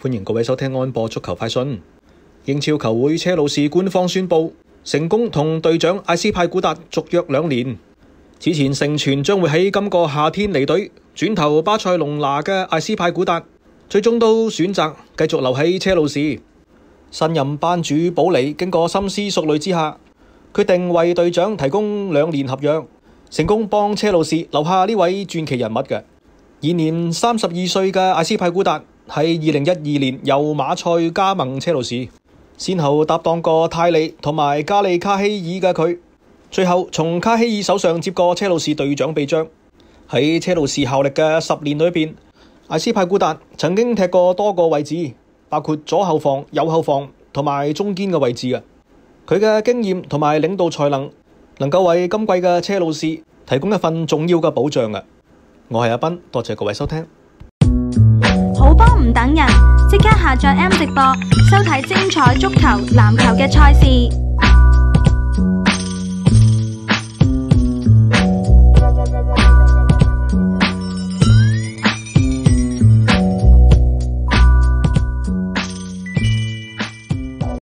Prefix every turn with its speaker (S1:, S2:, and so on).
S1: 欢迎各位收听安播足球快讯。英超球会车路士官方宣布成功同队长艾斯派古达续约两年。此前成传将会喺今个夏天离队，转投巴塞隆拿嘅艾斯派古达，最终都选择继续留喺车路士。新任班主保利经过深思熟虑之下，决定为队长提供两年合约，成功帮车路士留下呢位传奇人物嘅。现年三十二岁嘅艾斯派古达。喺二零一二年由马赛加盟车路士，先后搭档过泰利同埋加利卡希尔嘅佢，最后从卡希尔手上接过车路士队长臂章。喺车路士效力嘅十年里边，艾斯派古达曾经踢过多个位置，包括左后防、右后防同埋中间嘅位置嘅。佢嘅经验同埋领导才能，能够为今季嘅车路士提供一份重要嘅保障嘅。我系阿斌，多谢各位收
S2: 听。在 M 直播收睇精彩足球、篮球嘅赛事。